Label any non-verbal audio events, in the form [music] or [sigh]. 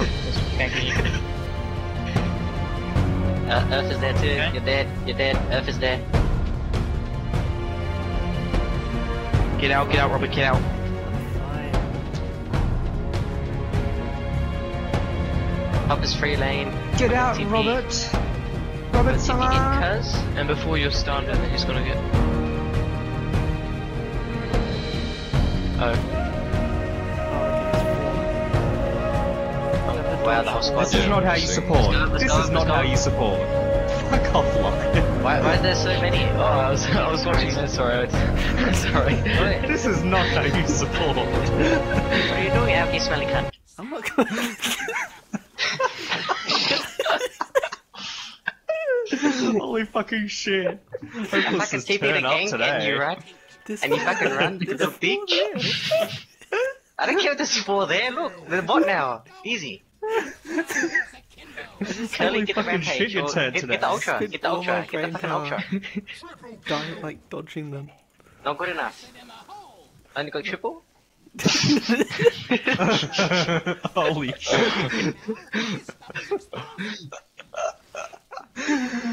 more. Thank you. Uh, Earth is there too. Okay. You're dead. You're dead. Earth is there. Get out, get out, Robert, get out. Top is free lane. Get out, TP. Robert. Robert TP Sala. in cuz. And before you're stunned, he's gonna get. Oh. Wow, the whole squad. This is not how you support. Let's go, let's This go, is not go. how you support. [laughs] Fuck off, Locke. Why, why is there so many? Oh, I was, I was watching that. Sorry. [laughs] Sorry. This is not how you support. what are you doing out here, smelly cunt? I'm not gonna. [laughs] Holy fucking shit. I'm this fucking is TP the turn up gang and today. you run. This And you fucking run to the beach. I don't care if there's four there. Look, the bot now. Easy. Curly, Holy get the fucking shit rampage. you or turned Get, today. get the ultra. Get the ultra. Get the fucking power. ultra. Die like dodging them. Not good enough. Only got triple? [laughs] Holy shit. [laughs]